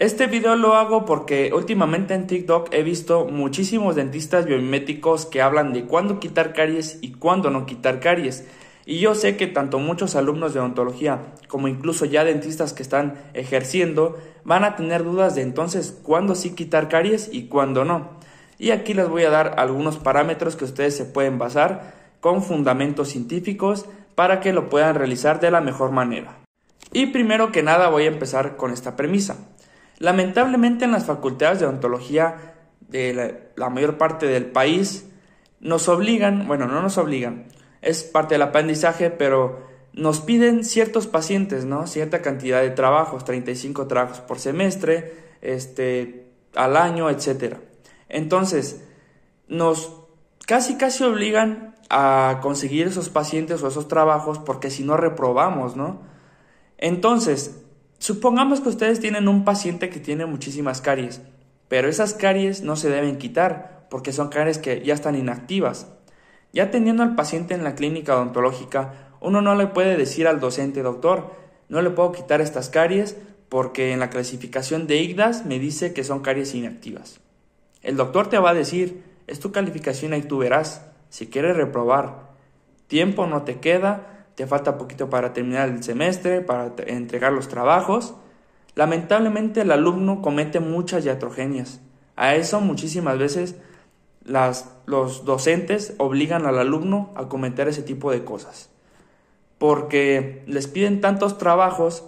Este video lo hago porque últimamente en TikTok he visto muchísimos dentistas biomiméticos que hablan de cuándo quitar caries y cuándo no quitar caries. Y yo sé que tanto muchos alumnos de odontología como incluso ya dentistas que están ejerciendo van a tener dudas de entonces cuándo sí quitar caries y cuándo no. Y aquí les voy a dar algunos parámetros que ustedes se pueden basar con fundamentos científicos para que lo puedan realizar de la mejor manera. Y primero que nada voy a empezar con esta premisa. Lamentablemente en las facultades de odontología de la, mayor parte del país nos obligan, bueno, no nos obligan, es parte del aprendizaje, pero nos piden ciertos pacientes, ¿no? Cierta cantidad de trabajos, 35 trabajos por semestre, este, al año, etc. Entonces, nos casi casi obligan a conseguir esos pacientes o esos trabajos porque si no reprobamos, ¿no? Entonces, Supongamos que ustedes tienen un paciente que tiene muchísimas caries, pero esas caries no se deben quitar porque son caries que ya están inactivas. Ya teniendo al paciente en la clínica odontológica, uno no le puede decir al docente, doctor, no le puedo quitar estas caries porque en la clasificación de IGDAS me dice que son caries inactivas. El doctor te va a decir, es tu calificación ahí tú verás, si quieres reprobar, tiempo no te queda, falta poquito para terminar el semestre, para entregar los trabajos. Lamentablemente el alumno comete muchas iatrogenias. A eso muchísimas veces las, los docentes obligan al alumno a cometer ese tipo de cosas. Porque les piden tantos trabajos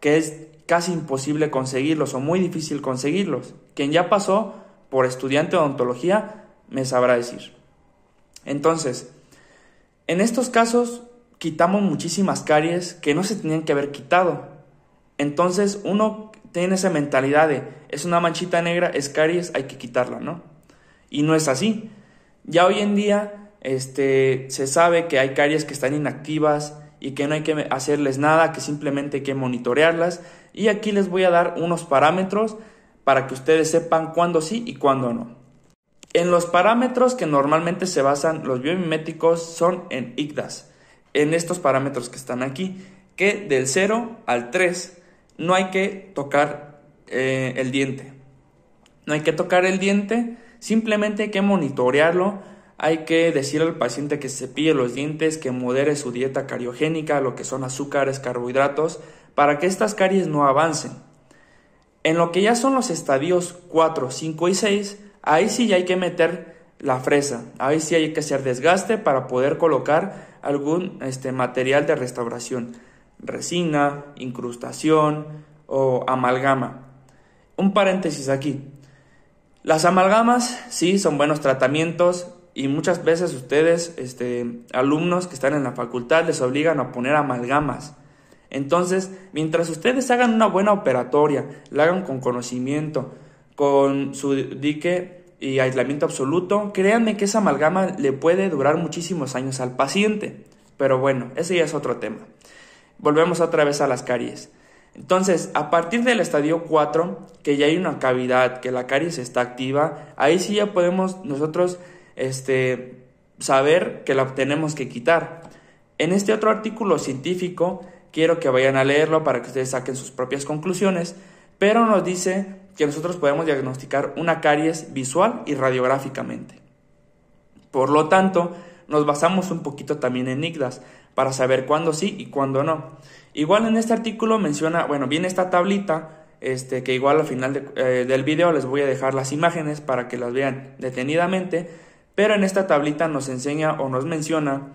que es casi imposible conseguirlos o muy difícil conseguirlos. Quien ya pasó por estudiante de odontología me sabrá decir. Entonces, en estos casos quitamos muchísimas caries que no se tenían que haber quitado. Entonces uno tiene esa mentalidad de es una manchita negra, es caries, hay que quitarla, ¿no? Y no es así. Ya hoy en día este, se sabe que hay caries que están inactivas y que no hay que hacerles nada, que simplemente hay que monitorearlas. Y aquí les voy a dar unos parámetros para que ustedes sepan cuándo sí y cuándo no. En los parámetros que normalmente se basan los biomiméticos son en ICDAS en estos parámetros que están aquí, que del 0 al 3 no hay que tocar eh, el diente. No hay que tocar el diente, simplemente hay que monitorearlo, hay que decirle al paciente que se cepille los dientes, que modere su dieta cariogénica, lo que son azúcares, carbohidratos, para que estas caries no avancen. En lo que ya son los estadios 4, 5 y 6, ahí sí ya hay que meter la fresa, ahí sí hay que hacer desgaste para poder colocar algún este, material de restauración, resina, incrustación o amalgama. Un paréntesis aquí. Las amalgamas sí son buenos tratamientos y muchas veces ustedes, este, alumnos que están en la facultad, les obligan a poner amalgamas. Entonces, mientras ustedes hagan una buena operatoria, la hagan con conocimiento, con su dique y aislamiento absoluto, créanme que esa amalgama le puede durar muchísimos años al paciente. Pero bueno, ese ya es otro tema. Volvemos otra vez a las caries. Entonces, a partir del estadio 4, que ya hay una cavidad, que la caries está activa, ahí sí ya podemos nosotros este, saber que la tenemos que quitar. En este otro artículo científico, quiero que vayan a leerlo para que ustedes saquen sus propias conclusiones, pero nos dice que nosotros podemos diagnosticar una caries visual y radiográficamente. Por lo tanto, nos basamos un poquito también en IGDAS para saber cuándo sí y cuándo no. Igual en este artículo menciona, bueno, viene esta tablita, este, que igual al final eh, del video les voy a dejar las imágenes para que las vean detenidamente, pero en esta tablita nos enseña o nos menciona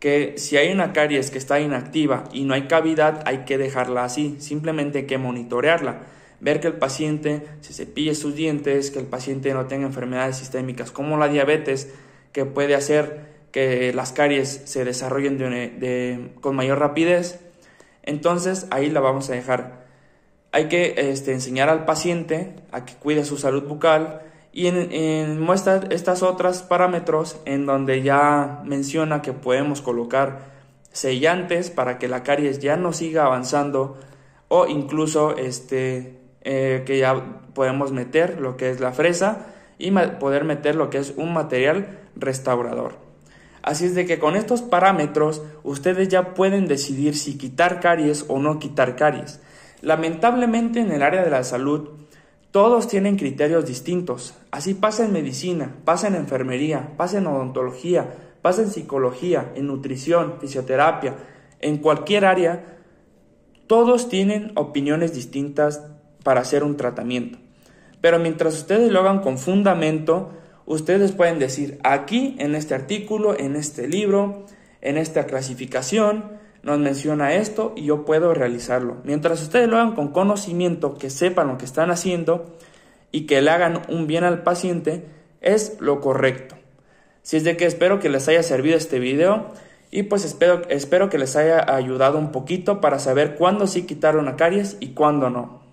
que si hay una caries que está inactiva y no hay cavidad, hay que dejarla así, simplemente hay que monitorearla ver que el paciente se cepille sus dientes, que el paciente no tenga enfermedades sistémicas como la diabetes, que puede hacer que las caries se desarrollen con mayor rapidez. Entonces ahí la vamos a dejar. Hay que este, enseñar al paciente a que cuide su salud bucal y muestra estas otras parámetros en donde ya menciona que podemos colocar sellantes para que la caries ya no siga avanzando o incluso este, eh, que ya podemos meter lo que es la fresa y poder meter lo que es un material restaurador. Así es de que con estos parámetros ustedes ya pueden decidir si quitar caries o no quitar caries. Lamentablemente en el área de la salud Todos tienen criterios distintos. Así pasa en medicina, pasa en enfermería, pasa en odontología, pasa en psicología, en nutrición, fisioterapia, en cualquier área. Todos tienen opiniones distintas para hacer un tratamiento. Pero mientras ustedes lo hagan con fundamento, ustedes pueden decir aquí, en este artículo, en este libro, en esta clasificación, nos menciona esto y yo puedo realizarlo. Mientras ustedes lo hagan con conocimiento, que sepan lo que están haciendo y que le hagan un bien al paciente, es lo correcto. Si es de que espero que les haya servido este video y pues espero, espero que les haya ayudado un poquito para saber cuándo sí quitar una caries y cuándo no.